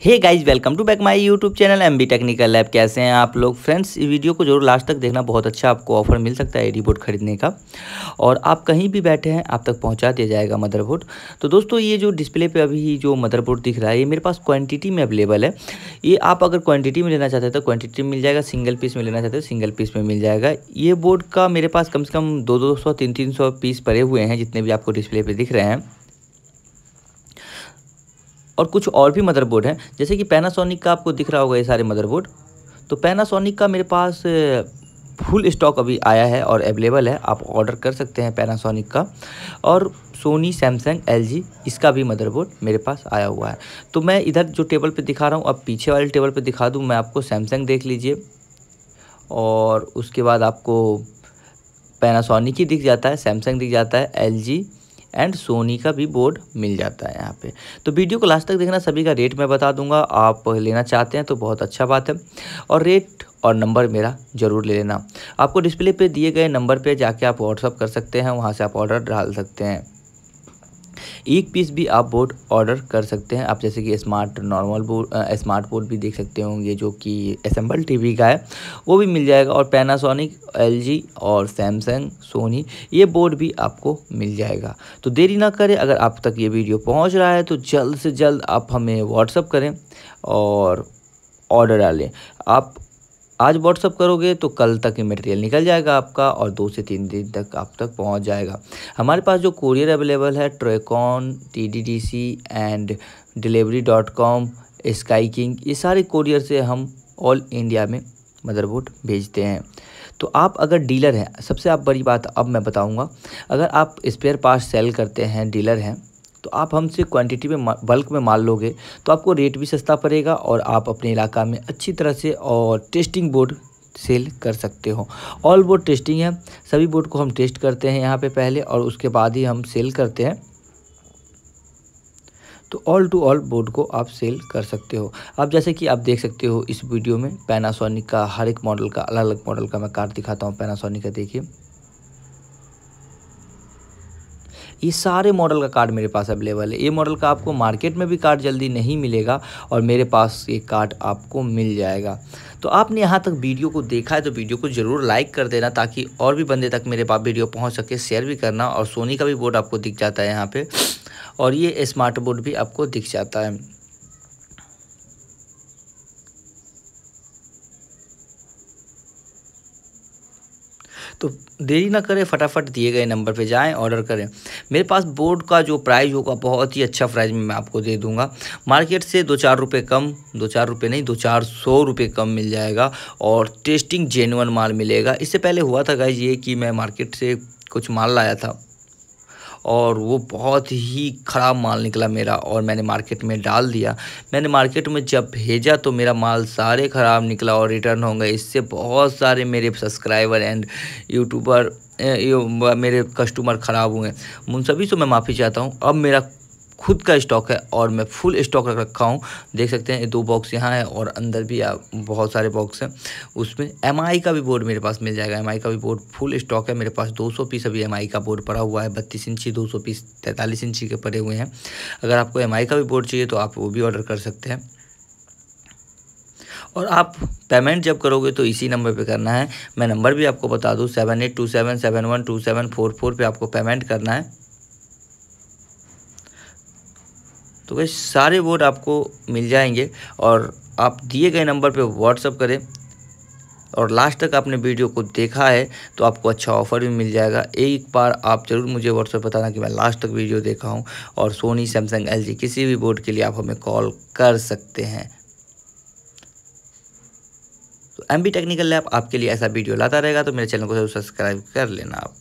Hey guys welcome to back my YouTube channel M B technical lab कैसे हैं आप लोग? फ्रेंड्स इस वीडियो को ज़रूर लास्ट तक देखना। बहुत अच्छा आपको ऑफ़र मिल सकता है एडी बोर्ड खरीदने का। और आप कहीं भी बैठे हैं, आप तक पहुँचा दिया जाएगा मदरबोर्ड तो दोस्तों, ये जो डिस्प्ले पे अभी जो मदरबोर्ड दिख रहा है, ये मेरे पास क्वान्टिटी में अवेलेबल है। ये आप अगर क्वान्टिटी में लेना चाहते हैं तो क्वान्टिटी में मिल जाएगा। सिंगल पीस में लेना चाहते हैं सिंगल पीस में मिल जाएगा। ये बोर्ड का मेरे पास कम से कम दो दो सौ, तीन तीन सौ पीस पड़े हुए हैं, जितने भी आपको डिस्प्ले पर दिख रहे हैं। और कुछ और भी मदरबोर्ड हैं। जैसे कि पैनासोनिक का आपको दिख रहा होगा ये सारे मदरबोर्ड तो पैनासोनिक का मेरे पास फुल स्टॉक अभी आया है और अवेलेबल है। आप ऑर्डर कर सकते हैं पैनासोनिक का। और सोनी सैमसंग एलजी इसका भी मदरबोर्ड मेरे पास आया हुआ है। तो मैं इधर जो टेबल पे दिखा रहा हूँ, अब पीछे वाले टेबल पे दिखा दूँ, मैं आपको सैमसंग देख लीजिए। और उसके बाद आपको पैनासोनिक ही दिख जाता है सैमसंग दिख जाता है LG एंड सोनी का भी बोर्ड मिल जाता है यहाँ पे। तो वीडियो को लास्ट तक देखना, सभी का रेट मैं बता दूँगा। आप लेना चाहते हैं तो बहुत अच्छा बात है। और रेट और नंबर मेरा ज़रूर ले लेना। आपको डिस्प्ले पे दिए गए नंबर पे जाके आप व्हाट्सअप कर सकते हैं, वहाँ से आप ऑर्डर डाल सकते हैं। एक पीस भी आप बोर्ड ऑर्डर कर सकते हैं। आप जैसे कि smart normal board smart board भी देख सकते होंगे, जो कि असेंबल टीवी का है। वो भी मिल जाएगा और पैनासोनिक एलजी और सैमसंग सोनी ये बोर्ड भी आपको मिल जाएगा। तो देरी ना करें, अगर आप तक ये वीडियो पहुँच रहा है तो जल्द से जल्द आप हमें व्हाट्सअप करें और ऑर्डर डालें। आप आज व्हाट्सअप करोगे तो कल तक ये मटेरियल निकल जाएगा आपका और दो से तीन दिन तक आप तक पहुँच जाएगा। हमारे पास जो कोरियर अवेलेबल है Trackon T and delivery dot com sky king ये सारे कोरियर से हम ऑल इंडिया में मदरबोर्ड भेजते हैं। तो आप अगर डीलर हैं, सबसे आप बड़ी बात अब मैं बताऊँगा, अगर आप स्पेयर पार्ट सेल करते हैं डीलर हैं तो आप हमसे क्वांटिटी में बल्क में माल लोगे तो आपको रेट भी सस्ता पड़ेगा और आप अपने इलाका में अच्छी तरह से और टेस्टिंग बोर्ड सेल कर सकते हो। ऑल बोर्ड टेस्टिंग है, सभी बोर्ड को हम टेस्ट करते हैं यहाँ पे पहले और उसके बाद ही हम सेल करते हैं। तो ऑल टू ऑल बोर्ड को आप सेल कर सकते हो। अब जैसे कि आप देख सकते हो इस वीडियो में पैनासोनिक का, हर एक मॉडल का अलग अलग मॉडल का मैं कार्ड दिखाता हूँ। पैनासोनिक का देखिए। ये सारे मॉडल का कार्ड मेरे पास अवेलेबल है। ये मॉडल का आपको मार्केट में भी कार्ड जल्दी नहीं मिलेगा और मेरे पास ये कार्ड आपको मिल जाएगा। तो आपने यहाँ तक वीडियो को देखा है तो वीडियो को ज़रूर लाइक कर देना ताकि और भी बंदे तक मेरे पास वीडियो पहुँच सके शेयर भी करना और सोनी का भी बोर्ड आपको दिख जाता है यहाँ पर और ये स्मार्ट बोर्ड भी आपको दिख जाता है। तो देरी ना करें, फटाफट दिए गए नंबर पे जाएँ ऑर्डर करें। मेरे पास बोर्ड का जो प्राइस होगा, बहुत ही अच्छा प्राइस में मैं आपको दे दूँगा। मार्केट से दो चार रुपये कम, दो चार रुपये नहीं, दो चार सौ रुपये कम मिल जाएगा और टेस्टिंग जेनुअन माल मिलेगा। इससे पहले हुआ था गाइज़ ये कि मैं मार्केट से कुछ माल लाया था। और वो बहुत ही ख़राब माल निकला मेरा और मैंने मार्केट में डाल दिया। मैंने मार्केट में जब भेजा तो मेरा माल सारे ख़राब निकला और रिटर्न हो गए। इससे बहुत सारे मेरे सब्सक्राइबर एंड यूट्यूबर मेरे कस्टमर ख़राब हुए। उन सभी से मैं माफ़ी चाहता हूँ। अब मेरा खुद का स्टॉक है और मैं फुल स्टॉक रख रखा हूँ। देख सकते हैं दो बॉक्स यहाँ है और अंदर भी बहुत सारे बॉक्स हैं। उसमें एमआई का भी बोर्ड मेरे पास मिल जाएगा। एमआई का भी बोर्ड फुल स्टॉक है। मेरे पास 200 पीस अभी एमआई का बोर्ड पड़ा हुआ है। बत्तीस इंची 200 पीस तैंतालीस इंची के पड़े हुए हैं। अगर आपको एमआई का भी बोर्ड चाहिए तो आप वो भी ऑर्डर कर सकते हैं। और आप पेमेंट जब करोगे तो इसी नंबर पे करना है। मैं नंबर भी आपको बता दूँ seven eight two seven seven one two seven four four पर आपको पेमेंट करना है। तो वह सारे बोर्ड आपको मिल जाएँगे और आप दिए गए नंबर पे व्हाट्सअप करें और लास्ट तक आपने वीडियो को देखा है तो आपको अच्छा ऑफ़र भी मिल जाएगा। एक बार आप ज़रूर मुझे व्हाट्सएप बताना कि मैं लास्ट तक वीडियो देखा हूँ और सोनी सैमसंग एलजी किसी भी बोर्ड के लिए आप हमें कॉल कर सकते हैं। तो एम टेक्निकल लैब आपके लिए ऐसा वीडियो लाता रहेगा तो मेरे चैनल को ज़रूर सब्सक्राइब कर लेना आप।